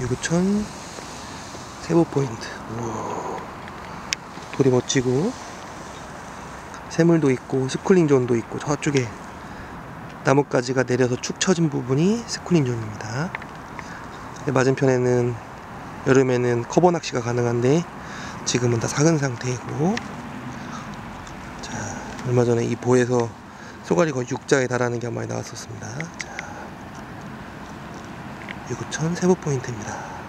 유구천 새보 포인트. 우와. 돌이 멋지고 새물도 있고 schooling zone도 있고 저쪽에 나뭇가지가 내려서 축 처진 부분이 schooling zone입니다. 네, 맞은편에는 여름에는 커버 낚시가 가능한데 지금은 다 삭은 상태이고 자 얼마 전에 이 보에서 쏘가리 거의 6자에 달하는 게 한 마리 나왔었습니다. 자 유구천 세부 포인트입니다.